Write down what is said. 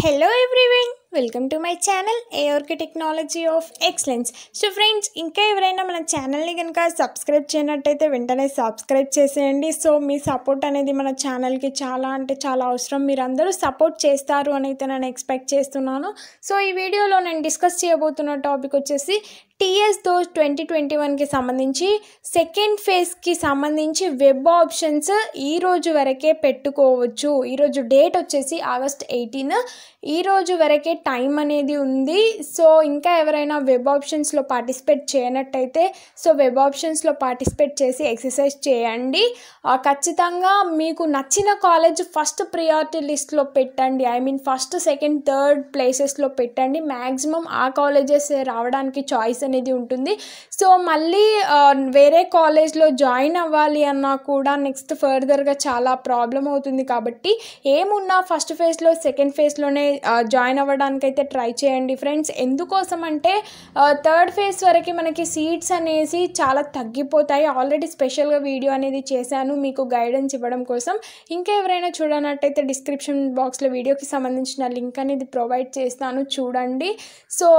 Hello everyone. Welcome to my channel ఏఆర్కి technology of excellence. So friends ఇంకా ఎవరైనా మన ఛానల్ని కనుక సబ్స్క్రైబ్ చేయనట్టయితే వెంటనే సబ్స్క్రైబ్ చేసేయండి. సో మీ సపోర్ట్ అనేది మన ఛానల్కి చాలా అంటే చాలా అవసరం. మీరు అందరూ సపోర్ట్ చేస్తారు అని అయితే నేను ఎక్స్పెక్ట్ చేస్తున్నాను. సో ఈ వీడియోలో నేను డిస్కస్ చేయబోతున్న టాపిక్ వచ్చేసి టీఎస్ దో ట్వంటీ ట్వంటీ వన్కి సంబంధించి సెకండ్ ఫేజ్కి సంబంధించి వెబ్ ఆప్షన్స్ ఈ రోజు వరకే పెట్టుకోవచ్చు. ఈరోజు డేట్ వచ్చేసి ఆగస్ట్ ఎయిటీన్. ఈరోజు వరకే టైం అనేది ఉంది. సో ఇంకా ఎవరైనా వెబ్ ఆప్షన్స్లో పార్టిసిపేట్ చేయనట్టయితే సో వెబ్ ఆప్షన్స్లో పార్టిసిపేట్ చేసి ఎక్సర్సైజ్ చేయండి. ఖచ్చితంగా మీకు నచ్చిన కాలేజ్ ఫస్ట్ ప్రియారిటీ లిస్ట్లో పెట్టండి. I mean first second third ప్లేసెస్లో పెట్టండి. మ్యాక్సిమం ఆ కాలేజెస్ రావడానికి చాయిస్ అనేది ఉంటుంది. సో మళ్ళీ వేరే కాలేజ్లో జాయిన్ అవ్వాలి అన్నా కూడా నెక్స్ట్ ఫర్దర్గా చాలా ప్రాబ్లం అవుతుంది కాబట్టి ఏమున్నా ఫస్ట్ ఫేజ్లో సెకండ్ ఫేజ్లోనే జాయిన్ అవ్వడానికి అయితే ట్రై చేయండి ఫ్రెండ్స్. ఎందుకోసం అంటే థర్డ్ ఫేజ్ వరకు మనకి సీట్స్ అనేసి చాలా తగ్గిపోతాయి. ఆల్రెడీ స్పెషల్గా వీడియో అనేది చేశాను మీకు గైడెన్స్ ఇవ్వడం కోసం. ఇంకా ఎవరైనా చూడనట్టయితే డిస్క్రిప్షన్ బాక్స్లో వీడియోకి సంబంధించిన లింక్ అనేది ప్రొవైడ్ చేస్తాను చూడండి. సో